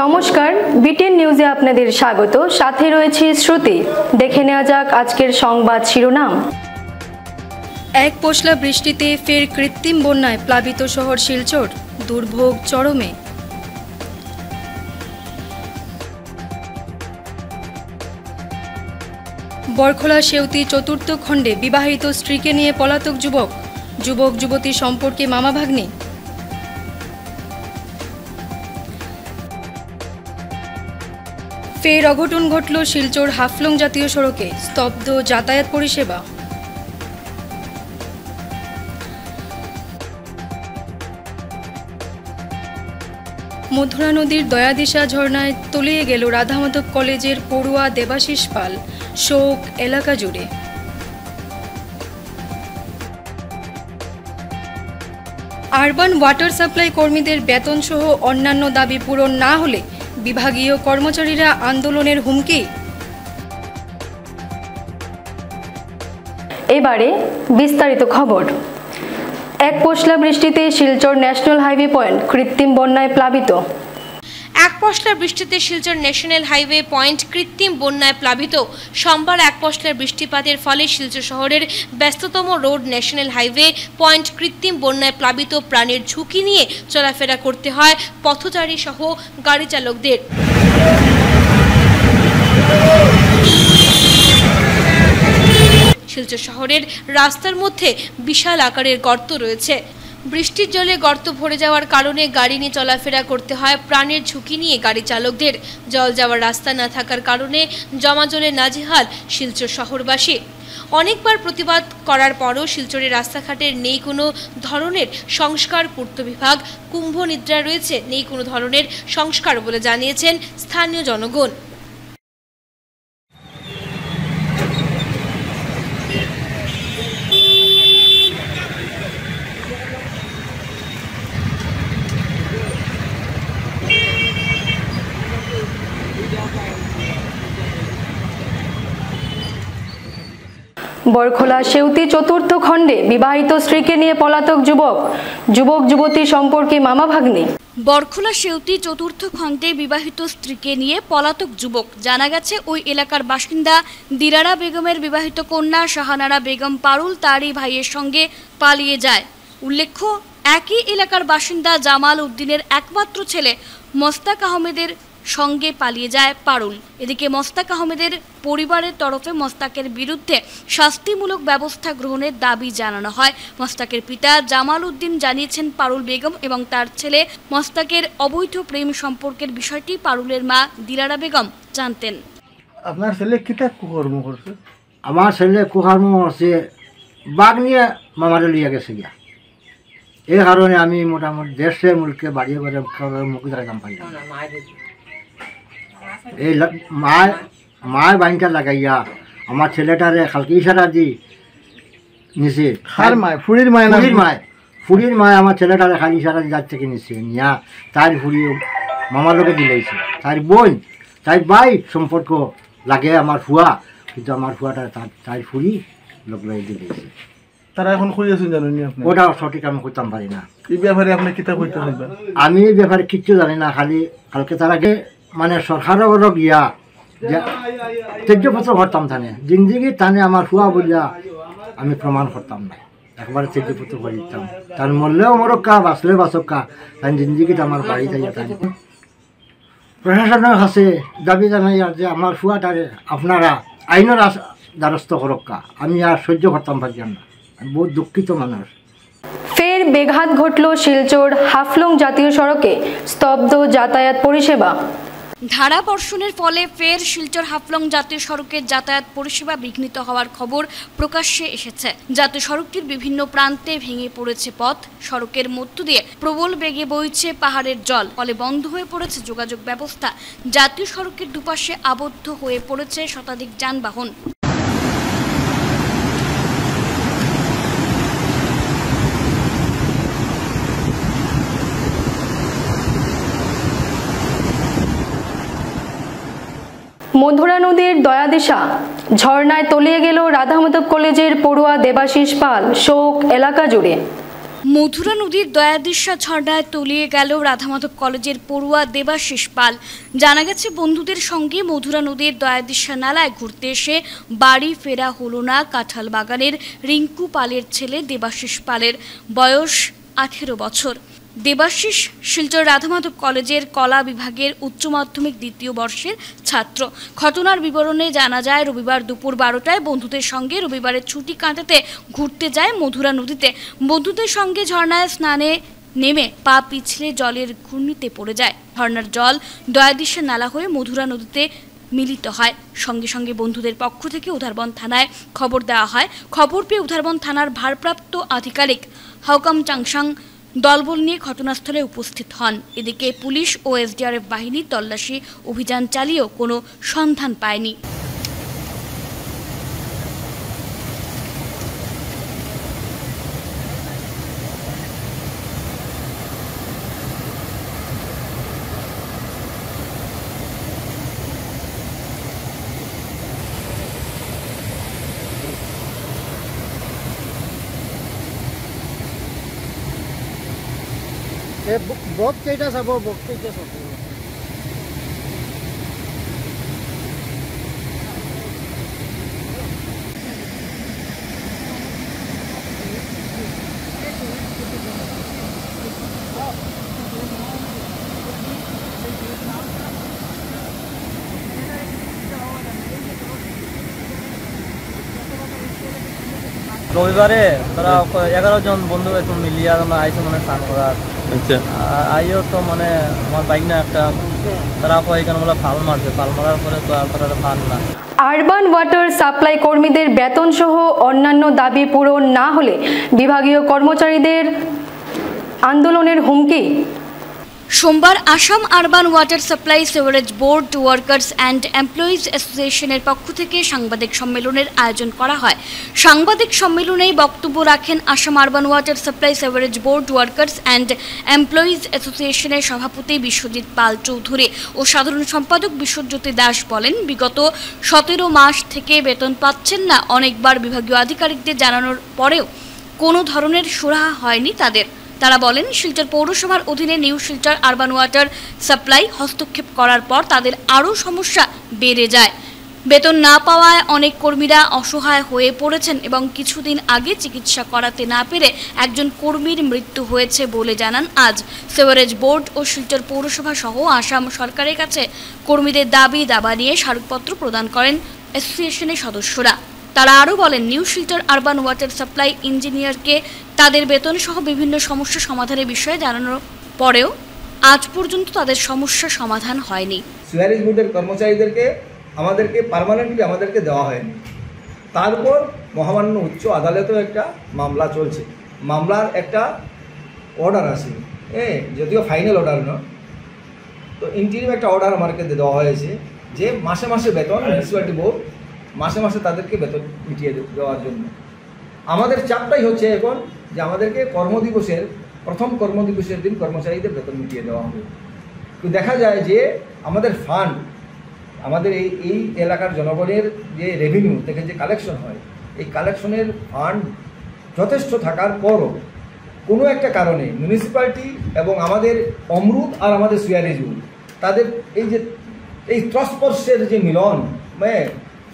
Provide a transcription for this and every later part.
নমস্কার বিটেন নিউজে আপনাদের স্বাগত। সাথে রয়েছে শ্রুতি। দেখে নেওয়া যাক আজকের সংবাদ শিরোনাম। এক পশলা বৃষ্টিতে ফের কৃত্রিম বন্যায় প্লাবিত শহর শিলচর, দুর্ভোগ চরমে। বরখোলা সেউতি চতুর্থ খণ্ডে বিবাহিত স্ত্রীকে নিয়ে পলাতক যুবক। যুবক যুবতী সম্পর্কে মামা ভাগ্নি ফের অঘটন ঘটল শিলচর হাফলং জাতীয় সড়কে। স্তব্ধ যাতায়াত পরিষেবা। মধুরা নদীর দয়াদিশা ঝর্ণায় তলিয়ে গেল রাধামাধব কলেজের পড়ুয়া দেবাশিস পাল। শোক এলাকা জুড়ে। আরবান ওয়াটার সাপ্লাই কর্মীদের বেতন সহ অন্যান্য দাবি পূরণ না হলে বিভাগীয় কর্মচারীরা আন্দোলনের হুমকি? এবারে বিস্তারিত খবর। এক পশলা বৃষ্টিতে শিলচর ন্যাশনাল হাইওয়ে পয়েন্ট কৃত্রিম বন্যায় প্লাবিত। এক পশলার বৃষ্টিতে শিলচর ন্যাশনাল হাইওয়ে পয়েন্ট কৃত্রিম বন্যায় প্লাবিত। সোমবার এক পশলার বৃষ্টিপাতের ফলে শিলচর শহরের ব্যস্ততম রোড ন্যাশনাল হাইওয়ে পয়েন্ট কৃত্রিম বন্যায় প্লাবিত প্রাণের ঝুঁকি নিয়ে চলাফেরা করতে হয় পথচারী সহ গাড়ি চালকদের। শিলচর শহরের রাস্তার মধ্যে বিশাল আকারের গর্ত রয়েছে। বৃষ্টির জলে গর্ত ভরে যাওয়ার কারণে গাড়ি নিয়ে চলাফেরা করতে হয়, প্রাণের ঝুঁকি নিয়ে গাড়ি চালকদের। জল যাওয়ার রাস্তা না থাকার কারণে জমা জলে নাজেহাল শিলচর শহরবাসী। অনেকবার প্রতিবাদ করার পরও শিলচরের রাস্তাঘাটের নেই কোনো ধরনের সংস্কার। পূর্ত বিভাগ, কুম্ভ নিদ্রায় রয়েছে নেই কোনো ধরনের সংস্কার বলে জানিয়েছেন স্থানীয় জনগণ। বরখোলা সেউতি চতুর্থ খণ্ডে বিবাহিত স্ত্রীকে নিয়ে পলাতক যুবক। যুবক, যুবতী সম্পর্কে মামা ভাগ্নি। বরখোলা সেউতি চতুর্থ খণ্ডে বিবাহিত স্ত্রীকে নিয়ে পলাতক যুবক। জানা গেছে, ওই এলাকার বাসিন্দা দিরারা বেগমের বিবাহিত কন্যা শাহানারা বেগম পারুল তারই ভাইয়ের সঙ্গে পালিয়ে যায়। উল্লেখ্য, একই এলাকার বাসিন্দা জামাল উদ্দিনের একমাত্র ছেলে মোস্তাক আহমেদের সঙ্গে পালিয়ে যায় পারুল। এদিকে মোস্তাক আহমেদের পরিবারের তরফে মস্তাকের বিরুদ্ধে শাস্তিমূলক ব্যবস্থা গ্রহণের দাবি জানানো হয়। মস্তাকের পিতা জামাল উদ্দিন জানিয়েছেন পারুল বেগম এবং তার ছেলে মস্তাকের অবৈধ প্রেম সম্পর্কের বিষয়টি পারুলের মা দিলারা বেগম জানতেন। আপনার ছেলে কিতা কর্ম করছে? আমার ছেলে কুহার্ম আছে বাঘ নিয়ে মামারে লিয়ে গেছে গিয়া। এই কারণে আমি মোটামুটি দেশে মুলকে বাড়িয়ে করে মুখে কাম পাই না। এই মায় মায় বাইনটা লাগাইয়া। আমার ছেলেটারে খালকি ইশারা দি নিছে। খার মায়? ফুড়ির মায় না ফুড়ির মায়। ফুড়ির মায় আমার ছেলেটারে খালি ইশারা দি যার থেকে নিছে? নিয়া তার ফুড়ি মামার লোকে দিলাইছে তার বোন তার বাই সম্পর্ক লাগে আমার ফুয়া। কিন্তু আমার ফুয়াটা তার ফুড়ি লোক লয়ে দিলাইছে তারা এখন খুঁজেছেন জানেন আপনি? ওটা সঠিক আমি করতাম পারি না। এই ব্যাপারে আপনি কিতা কইতে চাইবেন আমি এই ব্যাপারে কিচ্ছু জানি না খালি কালকে তার আগে মানে সরকারের গিয়া যে তেজ্যপত্র করতাম থানে জিন্দিগি টানে আমার ফুয়া বলিয়া আমি প্রমাণ করতাম না একবারে তেজ্যপত্র করে দিতাম। তার মরলেও মরক্কা বাঁচলে বাঁচক্কা তার জিন্দিগিতে আমার বাড়ি থাকি তাই প্রশাসনের কাছে দাবি জানাই আর যে আমার ফুয়াটারে আপনারা আইনের দ্বারস্থ করক্কা আমি আর সহ্য করতাম পারতাম না। আমি বহুত দুঃখিত মানুষ ফের বেঘাত ঘটল শিলচর হাফলং জাতীয় সড়কে স্তব্ধ যাতায়াত পরিষেবা। ধারা বর্ষণের ফলে ফের শিলচর হাফলং জাতীয় সড়কের যাতায়াত পরিষেবা বিঘ্নিত হওয়ার খবর প্রকাশ্যে এসেছে। জাতীয় সড়কটির বিভিন্ন প্রান্তে ভেঙে পড়েছে পথ। সড়কের মধ্য দিয়ে প্রবল বেগে বইছে পাহাড়ের জল, ফলে বন্ধ হয়ে পড়েছে যোগাযোগ ব্যবস্থা। জাতীয় সড়কের দুপাশে আবদ্ধ হয়ে পড়েছে শতাধিক যানবাহন। মধুরা নদীর দয়াদিশা ঝর্ণায় তলিয়ে গেল রাধামাধব কলেজের পড়ুয়া দেবাশিস পাল, শোক এলাকা জুড়ে। মধুরা নদীর দয়াদিশা ঝর্ণায় তলিয়ে গেল রাধামাধব কলেজের পড়ুয়া দেবাশিস পাল। জানা গেছে, বন্ধুদের সঙ্গে মধুরা নদীর দয়াদিশা নালায় ঘুরতে এসে বাড়ি ফেরা হলো না কাঁঠাল বাগানের রিঙ্কু পালের ছেলে দেবাশিস পালের বয়স আঠেরো বছর। দেবাশিস শিলচর রাধামাধব কলেজের কলা বিভাগের উচ্চ মাধ্যমিক দ্বিতীয় বর্ষের ছাত্র। ঘটনার বিবরণে জানা যায়, রবিবার দুপুর বারোটায় বন্ধুদের সঙ্গে রবিবারের ছুটি কাটাতে ঘুরতে যায় মধুরা নদীতে। বন্ধুদের সঙ্গে ঝর্ণায় স্নানে নেমে পা পিছলে জলের ঘূর্ণিতে পড়ে যায়। ঝর্ণার জল দয়াদিশা নালা হয়ে মধুরা নদীতে মিলিত হয়। সঙ্গে সঙ্গে বন্ধুদের পক্ষ থেকে উধারবন থানায় খবর দেওয়া হয়। খবর পেয়ে উধারবন থানার ভারপ্রাপ্ত আধিকারিক হাউকাম চাংসাং দলবল নিয়ে ঘটনাস্থলে উপস্থিত হন। এদিকে পুলিশ ও এসডিআরএফ বাহিনী তল্লাশি অভিযান চালিয়েও কোনো সন্ধান পায়নি। বক কেইটা চাব, বক কেইটা চাব? রবিবারে তারা এগারো জন বন্ধু মিলিয়া আমরা আইসো মানে স্নান করার। আচ্ছা। আইও তো মানে আমার বাইক না একটা তারা কয় এখানে বলে ফাল মারছে। ফাল মারার পরে তো আর তারা ফাল না। আরবান ওয়াটার সাপ্লাই কর্মীদের বেতন সহ অন্যান্য দাবি পূরণ না হলে বিভাগীয় কর্মচারীদের আন্দোলনের হুমকি। সোমবার Assam urban water supply sewerage board workers and employees অ্যাসোসিয়েশনের পক্ষ থেকে সাংবাদিক সম্মেলনের আয়োজন করা হয়। সাংবাদিক সম্মেলনে বক্তব্য রাখেন Assam urban water supply sewerage board workers and employees অ্যাসোসিয়েশনের সভাপতি বিশ্বজিৎ পাল চৌধুরী ও সাধারণ সম্পাদক বিশ্বজ্যোতি দাস বলেন, বিগত সতেরো মাস থেকে বেতন পাচ্ছেন না, অনেকবার বিভাগীয় আধিকারিকদের জানানোর পরেও কোনো ধরনের সুরাহা হয়নি তাদের। তারা বলেন, শিলচর পৌরসভার অধীনে new Silchar urban water supply হস্তক্ষেপ করার পর তাদের আরও সমস্যা বেড়ে যায়। বেতন না পাওয়ায় অনেক কর্মীরা অসহায় হয়ে পড়েছেন এবং কিছুদিন আগে চিকিৎসা করাতে না পেরে একজন কর্মীর মৃত্যু হয়েছে বলে জানান আজ। সেভারেজ বোর্ড ও শিলচর পৌরসভা সহ আসাম সরকারের কাছে কর্মীদের দাবি দাবা নিয়ে স্মারকপত্র প্রদান করেন অ্যাসোসিয়েশনের সদস্যরা। তারা আরও বলেন new Silchar urban water supply ইঞ্জিনিয়ারকে তাদের বেতন সহ বিভিন্ন সমস্যা সমাধানের বিষয়ে জানানোর পরেও আজ পর্যন্ত তাদের সমস্যা সমাধান হয়নি। সুয়ারিজ বোর্ডের কর্মচারীদেরকে, আমাদেরকে পার্মানেন্টলি আমাদেরকে দেওয়া হয়নি। তারপর মহামান্য উচ্চ আদালতেও একটা মামলা চলছে। মামলার একটা অর্ডার আছে। হ্যাঁ যদিও ফাইনাল অর্ডার নয় তো ইন্টারিম একটা অর্ডার আমাকে দেওয়া হয়েছে, যে মাসে মাসে বেতন মিউনিসিপ্যালিটি বোর্ড মাসে মাসে তাদেরকে বেতন মিটিয়ে দেওয়ার জন্য। আমাদের চাপটাই হচ্ছে এখন যে আমাদেরকে কর্মদিবসের, প্রথম কর্মদিবসের দিন কর্মচারীদের বেতন মিটিয়ে দেওয়া হবে। তো দেখা যায় যে আমাদের ফান্ড আমাদের এই এই এলাকার জনগণের যে রেভিনিউ থেকে যে কালেকশন হয়, এই কালেকশনের ফান্ড যথেষ্ট থাকার পরও কোনো একটা কারণে মিউনিসিপ্যালিটি এবং আমাদের অমরুদ আর আমাদের সুয়ারেজুল তাদের এই যে, এই ত্রস্পর্শের যে মিলন মানে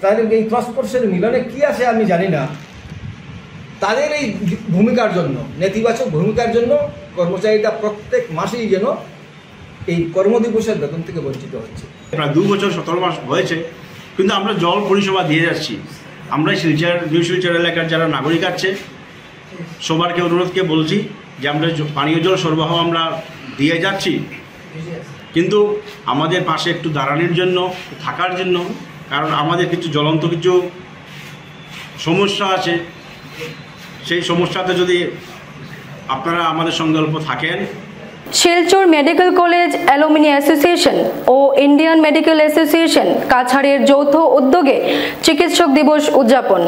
তাদের এই ত্রস্পর্শের মিলনে কি আছে আমি জানি না। তাদের এই ভূমিকার জন্য, নেতিবাচক ভূমিকার জন্য কর্মচারীরা প্রত্যেক মাসেই যেন এই কর্মদিবসের বেতন থেকে বঞ্চিত হচ্ছে। প্রায় দু বছর সতেরো মাস হয়েছে, কিন্তু আমরা জল পরিষেবা দিয়ে যাচ্ছি। আমরা শিলচর, নিউ শিলচর এলাকার যারা নাগরিক আছে, সবারকে অনুরোধকে বলছি যে আমরা পানীয় জল সরবরাহ আমরা দিয়ে যাচ্ছি। কিন্তু আমাদের পাশে একটু দাঁড়ানোর জন্য, থাকার জন্য কারণ আমাদের কিছু জ্বলন্ত কিছু সমস্যা আছে। সেই সমস্যাতে যদি আপনারা আমাদের সঙ্গে অল্প থাকেন। Silchar medical college alumni association ও ইন্ডিয়ান মেডিকেল অ্যাসোসিয়েশন কাছাড়ের যৌথ উদ্যোগে চিকিৎসক দিবস উদযাপন।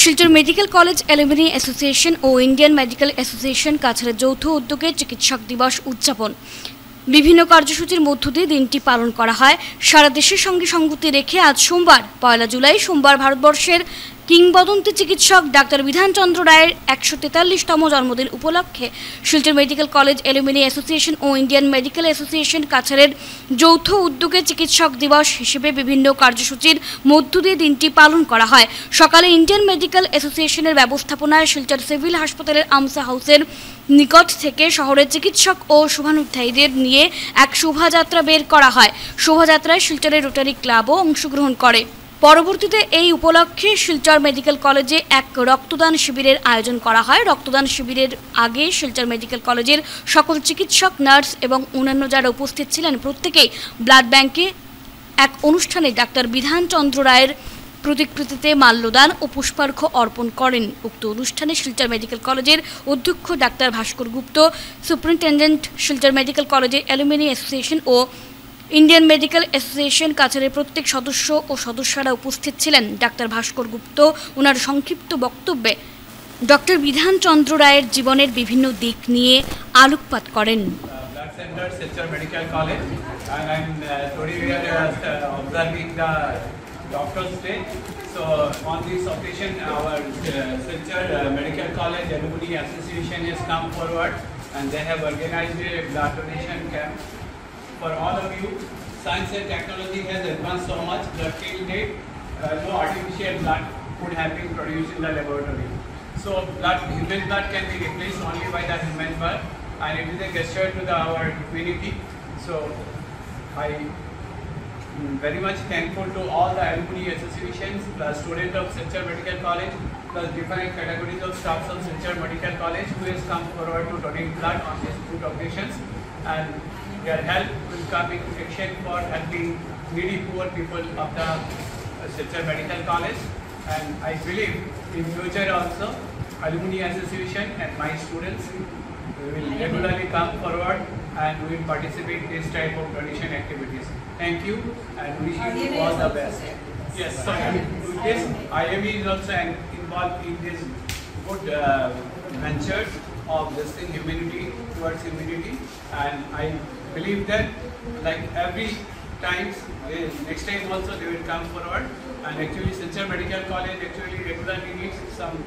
Silchar medical college alumni association ও ইন্ডিয়ান মেডিকেল অ্যাসোসিয়েশন কাছাড়ের যৌথ উদ্যোগে চিকিৎসক দিবস উদযাপন। বিভিন্ন কার্যসূচির মধ্য দিয়ে দিনটি পালন করা হয়। সারা দেশের সঙ্গে সংগতি রেখে আজ সোমবার, পয়লা জুলাই সোমবার ভারতবর্ষের কিংবদন্তি চিকিৎসক ডাক্তার বিধানচন্দ্র রায়ের একশো তেতাল্লিশতম জন্মদিন উপলক্ষে Silchar medical college alumni association ও ইন্ডিয়ান মেডিকেল অ্যাসোসিয়েশন কাছাড়ের যৌথ উদ্যোগে চিকিৎসক দিবস হিসেবে বিভিন্ন কার্যসূচির মধ্য দিয়ে দিনটি পালন করা হয়। সকালে ইন্ডিয়ান মেডিকেল অ্যাসোসিয়েশনের ব্যবস্থাপনায় শিলচর সিভিল হাসপাতালের আমসা হাউসের নিকট থেকে শহরের চিকিৎসক ও শুভানুধ্যায়ীদের নিয়ে এক শোভাযাত্রা বের করা হয়। শোভাযাত্রায় শিলচরের রোটারি ক্লাবও অংশগ্রহণ করে। পরবর্তীতে এই উপলক্ষে শিলচর মেডিকেল কলেজে এক রক্তদান শিবিরের আয়োজন করা হয়। রক্তদান শিবিরের আগে শিলচর মেডিকেল কলেজের সকল চিকিৎসক, নার্স এবং অন্যান্য যারা উপস্থিত ছিলেন, প্রত্যেকেই ব্লাড ব্যাংকে এক অনুষ্ঠানে ডাক্তার বিধানচন্দ্র রায়ের প্রতিকৃতিতে মাল্যদান ও পুষ্পার্ঘ্য অর্পণ করেন। উক্ত অনুষ্ঠানে শিলচর মেডিকেল কলেজের অধ্যক্ষ doctor Bhaskar Gupta, superintendent Silchar medical কলেজের অ্যালুমিনি অ্যাসোসিয়েশন ও ইন্ডিয়ান মেডিকেল অ্যাসোসিয়েশন কাছাড়ের প্রত্যেক সদস্য ও সদস্যরা উপস্থিত ছিলেন ডাক্তার ভাস্কর গুপ্ত ওনার সংক্ষিপ্ত বক্তব্যে ডক্টর বিধানচন্দ্র রায়ের জীবনের বিভিন্ন দিক নিয়ে আলোকপাত করেন center, Silchar Medical College, and I'm uh, today we are uh, observing the Doctor's Day. So on this occasion, our uh, uh, Medical College Alumni Association has come forward, and they have organized a blood donation camp for all of you. Science and technology has advanced so much that till date, uh, no artificial blood could have been produced in the laboratory. So blood, human blood can be replaced only by the human blood and it is a gesture to the, our community. So I am very much thankful to all the alumni associations, plus students of Central Medical College, plus different categories of staffs of Central Medical College who has come forward to donate blood on these two occasions and their help will come in action for helping needy poor people of the uh, Silchar Medical College. And I believe in future also alumni association and my students will regularly come forward and will participate in this type of donation activities. Thank you and wishing you all the best. Yes, so with this IAB is also involved in this good uh, venture of this humanity towards humanity. And I believe that like every times eh, next time also they will come forward and actually Silchar Medical College actually regularly needs some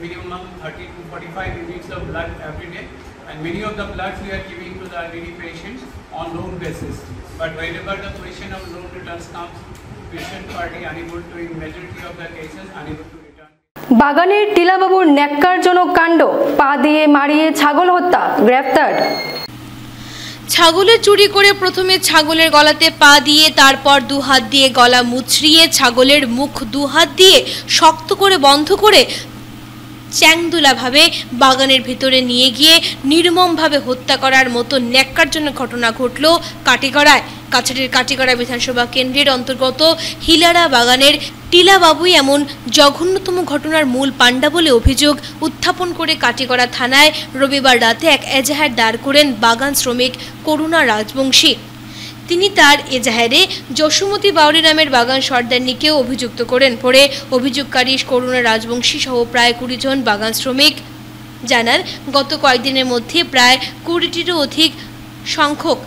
minimum 30 to 45 units of blood every day and many of the bloods we are giving to the needy patients on loan basis but whenever the question of loan returns comes patient party unable to in majority of the cases unable to return বাগানের টিলাবাবুর ন্যাক্কারজনক কাণ্ড পা দিয়ে মারিয়ে ছাগল হত্যা গ্রেফতার ছাগলের চুরি করে প্রথমে ছাগলের গলাতে পা দিয়ে, তারপর দু হাত দিয়ে গলা মুচড়িয়ে ছাগলের মুখ দুহাত দিয়ে শক্ত করে, বন্ধ করে চ্যাংদুলাভাবে বাগানের ভিতরে নিয়ে গিয়ে নির্মমভাবে হত্যা করার মতো ন্যাক্কারজনক ঘটনা ঘটল কাটিগড়ায়। কাছাড়ের কাটিগড়া বিধানসভা কেন্দ্রের অন্তর্গত হিলারা বাগানের টিলাবাবুই এমন জঘন্যতম ঘটনার মূল পাণ্ডা বলে অভিযোগ উত্থাপন করে কাটিগড়া থানায় রবিবার রাতে এক এজাহার দাঁড় করেন বাগান শ্রমিক করুণা রাজবংশী। তিনি তার এজাহারে যশোমতী বাউরি নামের বাগান সর্দারনিকেও অভিযুক্ত করেন। পরে অভিযোগকারী করুণা রাজবংশী সহ প্রায় কুড়ি জন বাগান শ্রমিক জানান, গত কয়েকদিনের মধ্যে প্রায় কুড়িটিরও অধিক সংখ্যক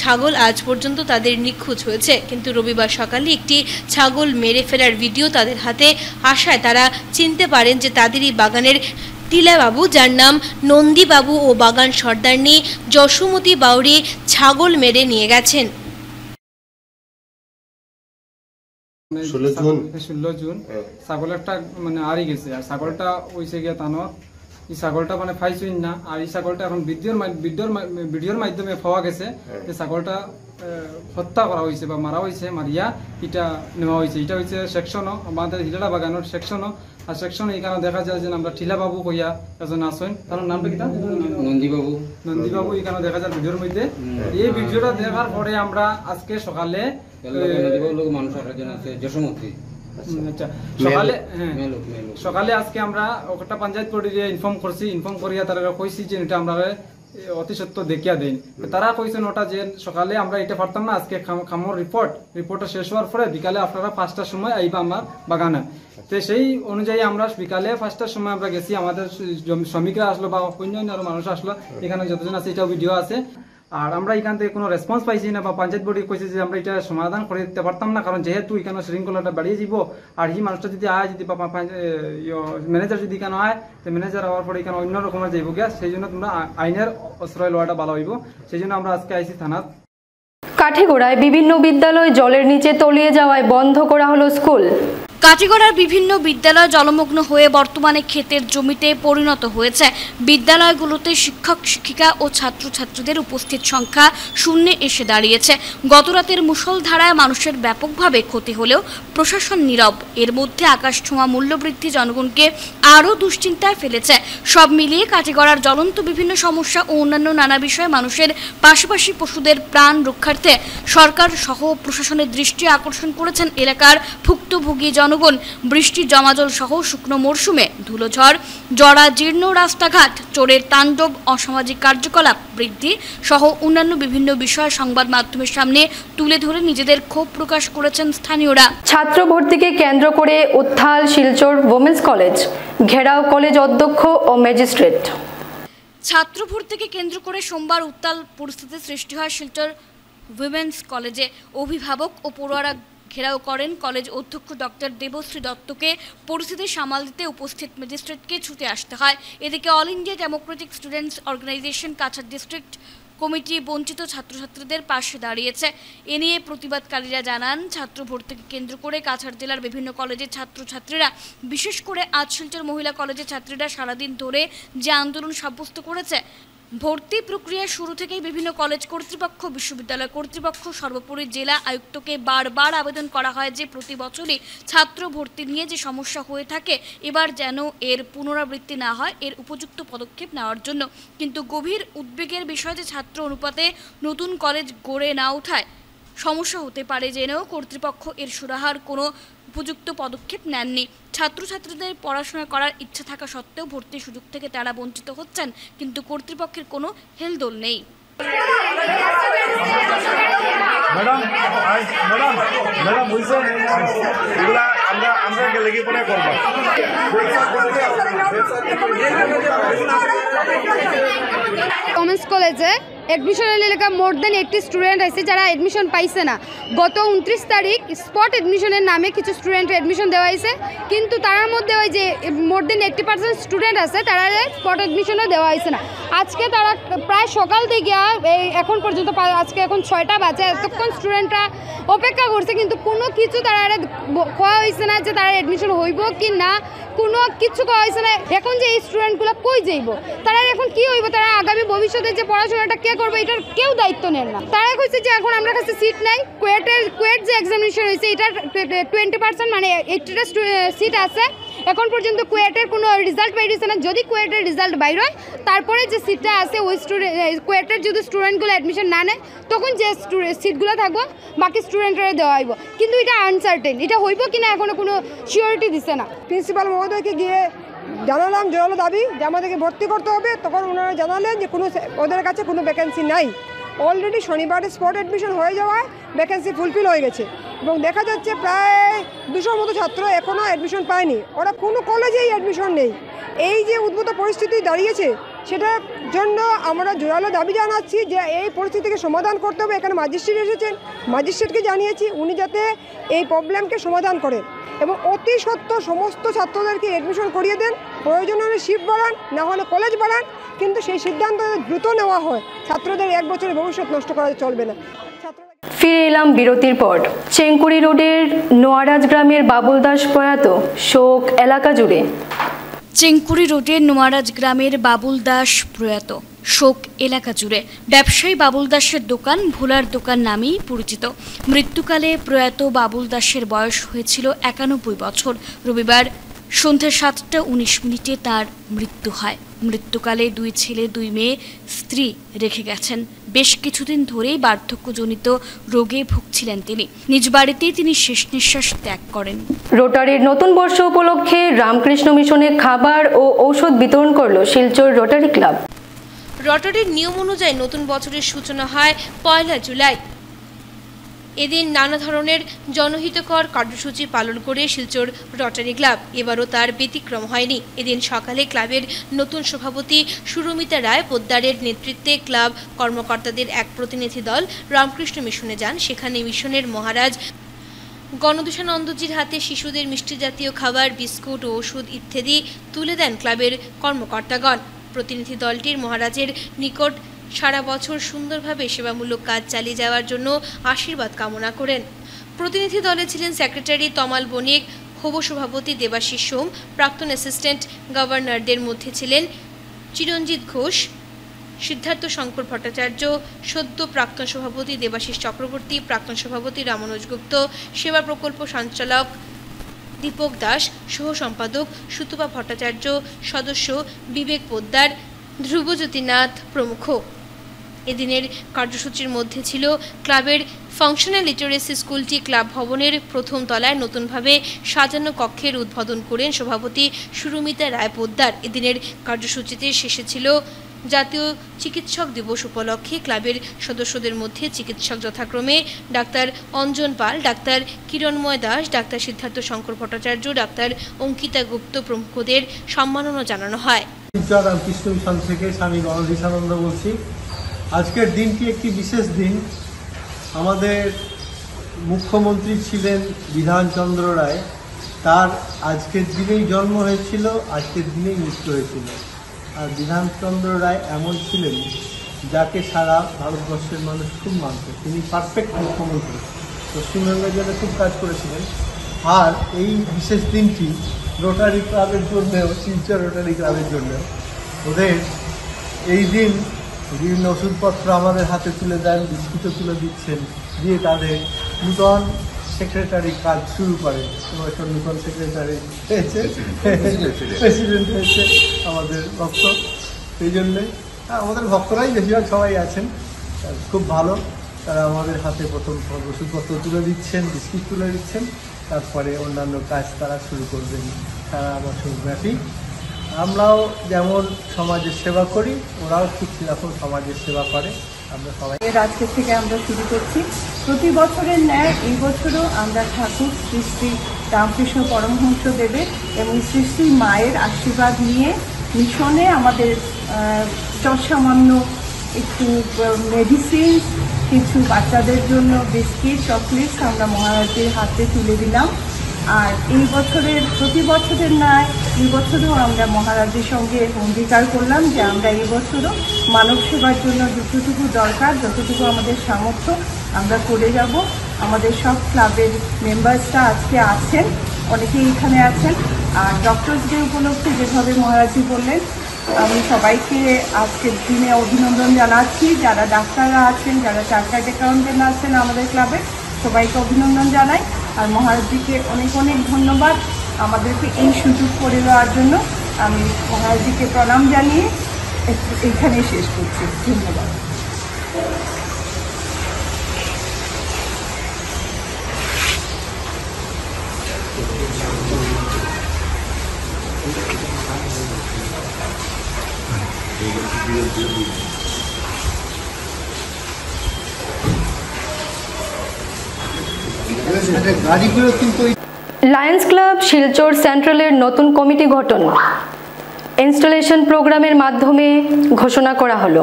ছাগল আজ পর্যন্ত তাদের নিখোঁজ হয়েছে। কিন্তু রবিবার সকালে একটি ছাগল মেরে ফেলার ভিডিও তাদের হাতে আসায় তারা চিনতে পারেন যে তাদেরই বাগানের টিলাবাবু যার নাম নন্দীবাবু ও বাগান সর্দারনি যশোমতী বাউরি ছাগল মেরে নিয়ে গেছেন। ষোলো জুন। ষোলো জুন। ছাগল একটা মানে হারি গেছে। আর ছাগলটা হয়েছে গিয়া তানত এই ছাগলটা মানে পাইছই না। আর এই ছাগলটা এখন ভিডিওর ভিডিওর ভিডিওর মাধ্যমে পাওয়া গেছে যে ছাগলটা হত্যা করা হয়েছে বা মারা হয়েছে মারিয়া এটা নেওয়া হয়েছে এটা হচ্ছে সেকশনও আমাদের হিলালা বাগানোর সেকশনও আর সেকশন এখানে দেখা যায় যে আমরা টিলা বাবু কইয়া এজন আসেন তার নামটা কিটা নন্দীবাবু। নন্দীবাবু এখানে দেখা যায় ভিডিওর মধ্যে। এই ভিডিওটা দেখার পরে আমরা আজকে সকালে মানুষ আছে হুম, আচ্ছা। সকালে হ্যাঁ। সকালে আজকে আমরা ওটা পঞ্চায়েত পরিয়ে ইনফর্ম করছি। ইনফর্ম করিয়া তারা কইছি যে এটা আমরা অতি সত্য দেখিয়া দেন তারা কইছেন ওটা যে সকালে আমরা এটা পারতাম না আজকে খামর রিপোর্ট রিপোর্টটা শেষ হওয়ার পরে বিকালে আপনারা পাঁচটার সময় আইবা আমার বাগানে। তো সেই অনুযায়ী আমরা বিকালে পাঁচটার সময় আমরা গেছি আমাদের শ্রমিকরা আসলো বা অন্য অন্য আরও মানুষ আসলো এখানে যতজন আছে এটাও ভিডিও আছে। আর আমরা এখান থেকে কোনো রেসপন্স পাইছি না, বা পঞ্চায়েত বডি কইছে যে আমরা এটা সমাধান করে দিতে পারতাম না, কারণ যেহেতু এখানে শৃঙ্খলাটা বাড়িয়ে যাব আর এই মানুষটা যদি আয়, যদি ম্যানেজার যদি এখানে আয়, তো ম্যানেজার হওয়ার পরে এখানে অন্য রকমের যাইব গিয়া, সেই জন্য তোমরা আইনের আশ্রয় লওয়াটা ভালো হইব। সেই জন্য আমরা আজকে আইসি থানাত। কাঠিগোড়ায় বিভিন্ন বিদ্যালয় জলের নিচে তলিয়ে যাওয়ায় বন্ধ করা হলো স্কুল। কাটিগড়ার বিভিন্ন বিদ্যালয় জলমগ্ন হয়ে বর্তমানে ক্ষেতের জমিতে পরিণত হয়েছে। বিদ্যালয়গুলোতে শিক্ষক, শিক্ষিকা ও ছাত্রছাত্রীদের উপস্থিত সংখ্যা শূন্যে এসে দাঁড়িয়েছে। গতরাতের মুষলধারায় মানুষের ব্যাপকভাবে ক্ষতি হলেও প্রশাসন নীরব। এর মধ্যে আকাশ ছোঁয়া মূল্যবৃদ্ধি জনগণকে আরও দুশ্চিন্তায় ফেলেছে। সব মিলিয়ে কাটিগড়ার জ্বলন্ত বিভিন্ন সমস্যা ও অন্যান্য নানা বিষয়ে মানুষের পাশাপাশি পশুদের প্রাণ রক্ষার্থে সরকার সহ প্রশাসনের দৃষ্টি আকর্ষণ করেছেন এলাকার ভুক্তভোগী জনগণ বৃষ্টি জমাজল সহ শুকনো মরশুমে ধুলোঝড় জড়া জীর্ণ রাস্তাঘাট চোরের তাণ্ডব অসামাজিক কার্যকলাপ বৃদ্ধি সহ অন্যান্য বিভিন্ন বিষয় সংবাদ মাধ্যমের সামনে তুলে ধরে নিজেদের ক্ষোভ প্রকাশ করেছেন স্থানীয়রা। ছাত্র ভর্তিকে কেন্দ্র করে উত্থাল শিলচর ওমেন্স কলেজ ঘেরাও কলেজ অধ্যক্ষ ও ম্যাজিস্ট্রেট ছাত্র ভর্তিকে কেন্দ্র করে সোমবার উত্তাল পরিস্থিতি সৃষ্টি হয় শিলচর উইমেন্স কলেজে অভিভাবক ও পড়ুয়ারা ঘেরাও করেন কলেজ অধ্যক্ষ ডক্টর দেবশ্রী দত্তকে। পরিস্থিতি সামাল দিতে উপস্থিত ম্যাজিস্ট্রেটকে ছুটে আসতে হয়। এদিকে All India Democratic Students Organisation Cachar district committee বঞ্চিত ছাত্রছাত্রীদের পাশে দাঁড়িয়েছে। এ নিয়ে প্রতিবাদকারীরা জানান, ছাত্র ভর্তিকে কেন্দ্র করে কাছাড় জেলার বিভিন্ন কলেজের ছাত্রছাত্রীরা, বিশেষ করে আজ শিলচর মহিলা কলেজের ছাত্রীরা সারাদিন ধরে যে আন্দোলন সাব্যস্ত করেছে ভর্তি প্রক্রিয়া শুরু থেকেই বিভিন্ন কলেজ কর্তৃপক্ষ, বিশ্ববিদ্যালয় কর্তৃপক্ষ, সর্বোপরি জেলা আয়ুক্তকে বারবার আবেদন করা হয় যে প্রতি বছরই ছাত্র ভর্তি নিয়ে যে সমস্যা হয়ে থাকে, এবার যেন এর পুনরাবৃত্তি না হয়, এর উপযুক্ত পদক্ষেপ নেওয়ার জন্য। কিন্তু গভীর উদ্বেগের বিষয় যে ছাত্র অনুপাতে নতুন কলেজ গড়ে না ওঠায়, সমস্যা হতে পারে জেনেও কর্তৃপক্ষ এর সুরাহার কোনো উপযুক্ত পদক্ষেপ নেননি। ছাত্রছাত্রীদের পড়াশোনা করার ইচ্ছা থাকা সত্ত্বেও ভর্তির সুযোগ থেকে তারা বঞ্চিত হচ্ছেন কিন্তু কর্তৃপক্ষের কোনো হেলদোল নেই। ম্যাডাম ম্যাডাম ম্যাডাম বুঝছে এগুলা আমরা আমরা গেলে কি করব। কমেন্স কলেজে এডমিশনের এলাকা মোর দেন এইটটি স্টুডেন্ট আছে যারা অ্যাডমিশন পাইছে না। গত উনত্রিশ তারিখ স্পট অ্যাডমিশনের নামে কিছু স্টুডেন্ট অ্যাডমিশন দেওয়া হয়েছে। কিন্তু তার মধ্যে ওই যে more than eighty percent student আছে, তারা স্পট এডমিশনও দেওয়া হয়েছে না। আজকে তারা প্রায় সকাল থেকে এই এখন পর্যন্ত আজকে এখন ছয়টা বাজে, এতক্ষণ স্টুডেন্টরা অপেক্ষা করছে, কিন্তু কোনো কিছু তারা খোয়া হয়েছে না যে তারা অ্যাডমিশন হইব কি না। কোনো কিছু করা হয়েছে না। এখন যে এই স্টুডেন্টগুলো কই যাইব? তারা এখন কি হইব? তারা আগামী ভবিষ্যতে যে পড়াশোনাটা কে করবে, এটার কেউ দায়িত্ব নেন না। তারা কইছে যে এখন আমরা কাছে সিট নাই। কোয়েটের কোয়েট যে এক্সামিনেশন হয়েছে, এটার টোয়েন্টি পার্সেন্ট মানে এইটিটা সিট আছে। এখন পর্যন্ত কুয়েটের কোনো রেজাল্ট বাইরেছে না। যদি কুয়েটের রেজাল্ট বাইর হয়, তারপরে যে সিটটা আছে, ওই স্টুডেন্ট কুয়েটের যদি স্টুডেন্টগুলো অ্যাডমিশন না নেয়, তখন যে সিটগুলো থাকব, বাকি স্টুডেন্টরা দেওয়া হইব। কিন্তু এটা আনসার্টেন এটা হইব কিনা এখনও কোনো শিওরিটি দিছে না। প্রিন্সিপাল মহোদয়কে গিয়ে জানালাম জোরালো দাবি যে আমাদেরকে ভর্তি করতে হবে। তখন ওনারা জানালেন যে কোনো ওদের কাছে কোনো ভ্যাকেন্সি নাই। অলরেডি শনিবারে স্পট অ্যাডমিশন হয়ে যাওয়ায় ভ্যাকেন্সি ফুলফিল হয়ে গেছে। এবং দেখা যাচ্ছে প্রায় দুশোর মতো ছাত্র এখনও অ্যাডমিশন পায়নি। ওরা কোনো কলেজেই অ্যাডমিশন নেই। এই যে উদ্ভূত পরিস্থিতি দাঁড়িয়েছে, সেটার জন্য আমরা জোরালো দাবি জানাচ্ছি যে এই পরিস্থিতিকে সমাধান করতে হবে। এখানে ম্যাজিস্ট্রেট এসেছেন। ম্যাজিস্ট্রেটকে জানিয়েছি, উনি যাতে এই প্রবলেমকে সমাধান করেন। এবং অতি সত্য সমস্ত ছাত্রদেরকে এডমিশন করিয়ে দেন। প্রয়োজন হলে শিফট বাড়ান না হলে কলেজ বাড়ান কিন্তু সেই সিদ্ধান্ত দ্রুত নেওয়া হয় ছাত্রদের এক বছরের ভবিষ্যৎ নষ্ট করা চলবে না। ফিরে এলাম বিরতির পর। চেঙ্কুরি রোডের নোয়ারাজ গ্রামের বাবুল দাস প্রয়াত শোক এলাকা জুড়ে। চেঙ্কুরি রোডের নোয়ারাজ গ্রামের বাবুল দাস প্রয়াত। শোক এলাকা জুড়ে। ব্যবসায়ী বাবুল দাসের দোকান ভোলার দোকান নামেই পরিচিত। মৃত্যুকালে প্রয়াত বাবুল দাসের বয়স হয়েছিল একানব্বই বছর। রবিবার সন্ধ্যা সাতটা উনিশ মিনিটে তার মৃত্যু হয়। মৃত্যুকালে দুই ছেলে, দুই মেয়ে, স্ত্রী রেখে গেছেন। বেশ কিছুদিন ধরেই বার্ধক্যজনিত রোগে ভুগছিলেন তিনি। নিজ বাড়িতেই তিনি শেষ নিঃশ্বাস ত্যাগ করেন। রোটারির নতুন বর্ষ উপলক্ষে রামকৃষ্ণ মিশনে খাবার ও ঔষধ বিতরণ করল শিলচর রোটারি ক্লাব। রটারির নিয়ম অনুযায়ী নতুন বছরের সূচনা হয় পয়লা জুলাই। এদিন নানা ধরনের জনহিতকর কার্যসূচি পালন করে শিলচর রটারি ক্লাব। এবারও তার ব্যতিক্রম হয়নি। এদিন সকালে ক্লাবের নতুন সভাপতি সুরমিতা রায় পোদ্দারের নেতৃত্বে ক্লাব কর্মকর্তাদের এক প্রতিনিধি দল রামকৃষ্ণ মিশনে যান। সেখানে মিশনের মহারাজ গণদূষানন্দজির হাতে শিশুদের মিষ্টি জাতীয় খাবার, বিস্কুট ও ওষুধ ইত্যাদি তুলে দেন ক্লাবের কর্মকর্তাগণ। প্রতিনিধি দলটির মহারাজের নিকট সারা বছর সুন্দরভাবে সেবামূলক কাজ চালিয়ে যাওয়ার জন্য আশীর্বাদ কামনা করেন। প্রতিনিধি দলে ছিলেন সেক্রেটারি তমাল বণিক খোব সভাপতি দেবাশিস সোম, প্রাক্তন অ্যাসিস্ট্যান্ট গভর্নরদের মধ্যে ছিলেন চিরঞ্জিত ঘোষ, সিদ্ধার্থ শঙ্কর ভট্টাচার্য, সদ্য প্রাক্তন সভাপতি দেবাশিস চক্রবর্তী, প্রাক্তন সভাপতি রামানুজ গুপ্ত, সেবা প্রকল্প সঞ্চালক দীপক দাস, সহ সম্পাদক সুতপা ভট্টাচার্য, সদস্য বিবেক পোদ্দার ধ্রুবজ্যোতিনাথ প্রমুখ। এদিনের কার্যসূচির মধ্যে ছিল ক্লাবের ফাংশনাল লিটারেসি স্কুলটি ক্লাব ভবনের প্রথম তলায় নতুনভাবে সাজানো কক্ষের উদ্বোধন করেন সভাপতি সুরমিতা রায় পোদ্দার এদিনের কার্যসূচিতে শেষে ছিল জাতীয় চিকিৎসক দিবস উপলক্ষে ক্লাবের সদস্যদের মধ্যে চিকিৎসক যথাক্রমে doctor Anjan Pal, doctor Kiranmoy Das, doctor Siddhartha Shankar Bhattacharya, doctor Ankita Gupta প্রমুখদের সম্মাননা জানানো হয়। থেকে স্বামী বলছি। আজকের দিনটি একটি বিশেষ দিন। আমাদের মুখ্যমন্ত্রী ছিলেন বিধানচন্দ্র রায়। তার আজকের দিনেই জন্ম হয়েছিল, আজকের দিনেই মৃত্যু হয়েছিল। আর বিধানচন্দ্র রায় এমন ছিলেন যাকে সারা ভারতবর্ষের মানুষ খুব মানত। তিনি পারফেক্ট মুখ্যমন্ত্রী। পশ্চিমবঙ্গের জন্য খুব কাজ করেছিলেন, আর এই বিশেষ দিনটি রোটারি ক্লাবের জন্যেও, শিলচর রোটারি ক্লাবের জন্য ওদের এই দিন বিভিন্ন ওষুধপত্র আমাদের হাতে তুলে দেন, বিস্কুটও তুলে দিচ্ছেন, দিয়ে তাদের নূতন সেক্রেটারি কাজ শুরু করে এবছর নূতন সেক্রেটারি হয়েছে। প্রেসিডেন্ট হয়েছে। আমাদের ভক্ত। সেই জন্যে হ্যাঁ, আমাদের ভক্তরাই বেশিরভাগ সবাই আছেন। খুব ভালো। তারা আমাদের হাতে প্রথম ওষুধপত্র তুলে দিচ্ছেন বিস্কিট তুলে দিচ্ছেন। তারপরে অন্যান্য কাজ তারা শুরু করবেন সারা বছর ব্যাপী। আমরাও যেমন সমাজের সেবা করি ওরাও ঠিক সেরকম সমাজের সেবা করে। আমরা সবাই এর আজকে থেকে আমরা শুরু করছি। প্রতি বছরের ন্যায় এই বছরও আমরা ঠাকুর শ্রী শ্রী রামকৃষ্ণ পরমহংস দেবের এবং শ্রী শ্রী মায়ের আশীর্বাদ নিয়ে মিশনে আমাদের আহ, যৎসামান্য একটু মেডিসিন কিছু বাচ্চাদের জন্য বিস্কিট চকলেটস আমরা মহারাজের হাতে তুলে দিলাম। আর এই বছরের প্রতি বছরের ন্যায় এই বছরও আমরা মহারাজের সঙ্গে অঙ্গীকার করলাম যে আমরা এই বছরও মানব সেবার জন্য যতটুকু দরকার যতটুকু আমাদের সামর্থ্য আমরা করে যাব। আমাদের সব ক্লাবের মেম্বার্সরা আজকে আছেন, অনেকেই এখানে আছেন। আর ডক্টরস ডে উপলক্ষে যেভাবে মহারাজি বললেন, আমি সবাইকে আজকের দিনে অভিনন্দন জানাচ্ছি। যারা ডাক্তাররা আছেন, যারা চার্টার্ড অ্যাকাউন্টেন্ট আছেন আমাদের ক্লাবে, সবাইকে অভিনন্দন জানাই। আর মহারাজজিকে অনেক অনেক ধন্যবাদ আমাদেরকে এই সুযোগ করে দেওয়ার জন্য। আমি মহারাজজিকে প্রণাম জানিয়ে এইখানে শেষ করছি। ধন্যবাদ। লায়ন্স ক্লাব শিলচর সেন্ট্রালের নতুন কমিটি গঠন। ইনস্টলেশন প্রোগ্রামের মাধ্যমে ঘোষণা করা হলো।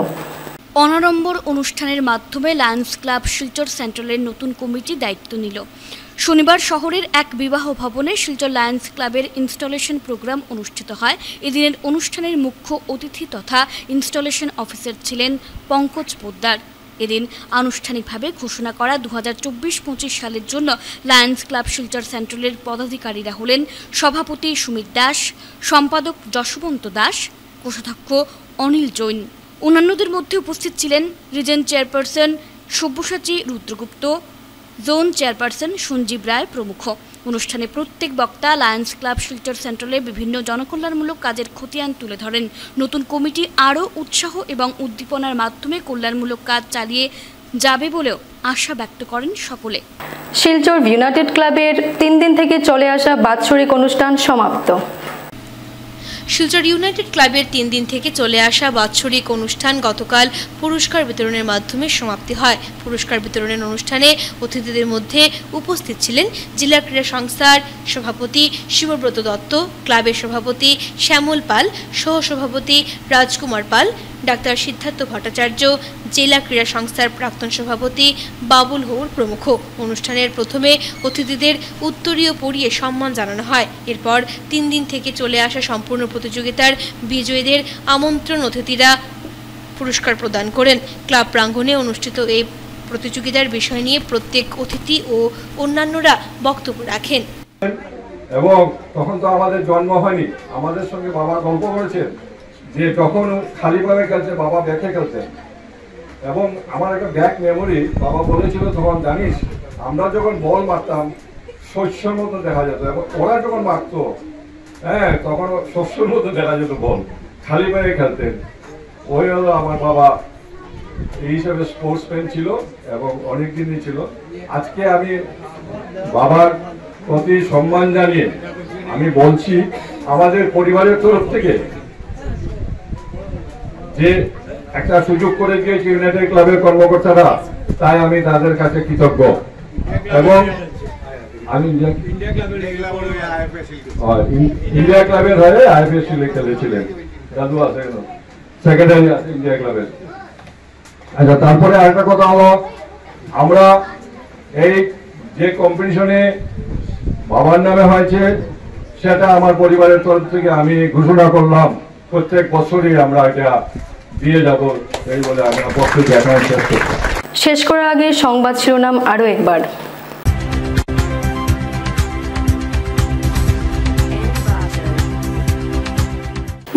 অনাড়ম্বর অনুষ্ঠানের মাধ্যমে লায়ন্স ক্লাব শিলচর সেন্ট্রালের নতুন কমিটি দায়িত্ব নিল। শনিবার শহরের এক বিবাহ ভবনে শিলচর লায়ন্স ক্লাবের ইনস্টলেশন প্রোগ্রাম অনুষ্ঠিত হয়। এদিনের অনুষ্ঠানের মুখ্য অতিথি তথা ইনস্টলেশন অফিসার ছিলেন পঙ্কজ পোদ্দার। এদিন আনুষ্ঠানিকভাবে ঘোষণা করা দু হাজার চব্বিশ পঁচিশ সালের জন্য লায়ন্স ক্লাব শিলচর সেন্ট্রালের পদাধিকারীরা হলেন সভাপতি সুমিত দাস, সম্পাদক যশবন্ত দাস, কোষাধ্যক্ষ অনিল জৈন। অন্যান্যদের মধ্যে উপস্থিত ছিলেন regent chairperson Sabyasachi Rudragupta zone chairperson Sanjib Roy প্রমুখ। অনুষ্ঠানে প্রত্যেক বক্তা লায়ন্স ক্লাব শিলচর সেন্ট্রালে বিভিন্ন জনকল্যাণমূলক কাজের খতিয়ান তুলে ধরেন। নতুন কমিটি আরও উৎসাহ এবং উদ্দীপনার মাধ্যমে কল্যাণমূলক কাজ চালিয়ে যাবে বলেও আশা ব্যক্ত করেন সকলে। শিলচর ইউনাইটেড ক্লাবের তিন দিন থেকে চলে আসা বাৎসরিক অনুষ্ঠান সমাপ্ত। শিলচর ইউনাইটেড ক্লাবের তিন দিন থেকে চলে আসা বাৎসরিক অনুষ্ঠান গতকাল পুরস্কার বিতরণের মাধ্যমে সমাপ্তি হয়। পুরস্কার বিতরণের অনুষ্ঠানে অতিথিদের মধ্যে উপস্থিত ছিলেন জেলা ক্রীড়া সংস্থার সভাপতি শিবব্রত দত্ত, ক্লাবের সভাপতি শ্যামল পাল, সহসভাপতি রাজকুমার পাল, ডাক্তার সিদ্ধার্থ ভট্টাচার্য, জেলা ক্রীড়া সংস্থার প্রাক্তন সভাপতি বাবুল হৌর প্রমুখ। অনুষ্ঠানের প্রথমে অতিথিদের উত্তরীয় পড়িয়ে সম্মান জানানো হয়। এরপর তিন দিন থেকে চলে আসা সম্পূর্ণ প্রতিযোগিতার বিজয়ীদের আমন্ত্রণ অতিথিরা পুরস্কার প্রদান করেন। ক্লাব প্রাঙ্গণে অনুষ্ঠিত এই প্রতিযোগিতার বিষয় নিয়ে প্রত্যেক অতিথি ও অন্যান্যরা বক্তব্য রাখেন। এবং তখন তো আমাদের জন্ম হয়নি। আমাদের সঙ্গে বাবা গল্প করেছেন যে যখন খালিভাবে খেলছে, বাবা ব্যাকে খেলতেন এবং আমার একটা ব্যাক মেমোরি, বাবা বলেছিল তখন, জানিস, আমরা যখন বল মারতাম শস্যর মতো দেখা যেত। এবং ওরা যখন মারতো হ্যাঁ তখন শস্যর মতো দেখা যেত বল। খালি পায়ে খেলতেন। ওই হলো আমার বাবা। এই হিসাবে স্পোর্টসম্যান ছিল এবং ছিল। আজকে আমি বাবার প্রতি সম্মান জানিয়ে আমি বলছি, আমাদের পরিবারের তরফ থেকে যে একটা সুযোগ করে দিয়েছে ইউনাইটেড ক্লাবের কর্মকর্তারা, তাই আমি তাদের কাছে কৃতজ্ঞ। এবং আমি ইন্ডিয়া ক্লাবের হয়ে আইপিএস খেলেছিলেন। দাদু আছে সেক্রেটারি আছে ইন্ডিয়া ক্লাবের। আচ্ছা তারপরে আরেকটা কথা হলো আমরা এই যে কম্পিটিশনে বাবার নামে হয়েছে সেটা আমার পরিবারের তরফ থেকে আমি ঘোষণা করলাম। প্রত্যেক বছরই আমরা এটা দিয়ে যাব এই বলে আমি বক্তব্য দেখানোর শেষ করার আগে সংবাদ শিরোনাম আরও একবার।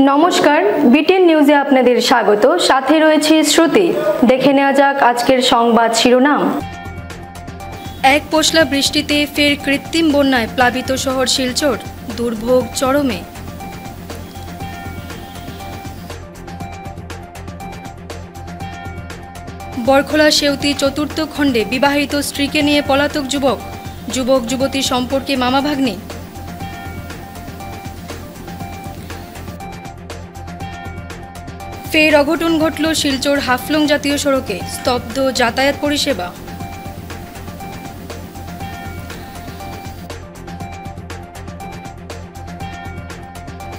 নমস্কার বিটেন নিউজে আপনাদের স্বাগত। সাথে রয়েছে শ্রুতি। দেখে নেওয়া যাক আজকের সংবাদ শিরোনাম। এক পশলা বৃষ্টিতে ফের কৃত্রিম বন্যায় প্লাবিত শহর শিলচর, দুর্ভোগ চরমে। বরখোলা সেউতি চতুর্থ খণ্ডে বিবাহিত স্ত্রীকে নিয়ে পলাতক যুবক। যুবক যুবতী সম্পর্কে মামা ভাগ্নে ফের অঘটন ঘটল শিলচর হাফলং জাতীয় সড়কে, স্তব্ধ যাতায়াত পরিষেবা।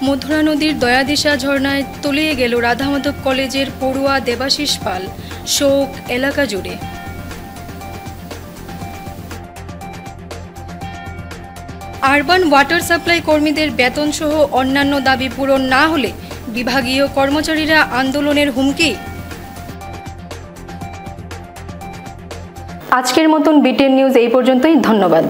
মধুরা নদীর দয়াদিশা ঝর্ণায় তলিয়ে গেল রাধামাধব কলেজের পড়ুয়া দেবাশিস পাল, শোক এলাকা জুড়ে। আরবান ওয়াটার সাপ্লাই কর্মীদের বেতন সহ অন্যান্য দাবি পূরণ না হলে বিভাগীয় কর্মচারীরা আন্দোলনের হুমকি। আজকের মতন বিটেন নিউজ এই পর্যন্তই ধন্যবাদ।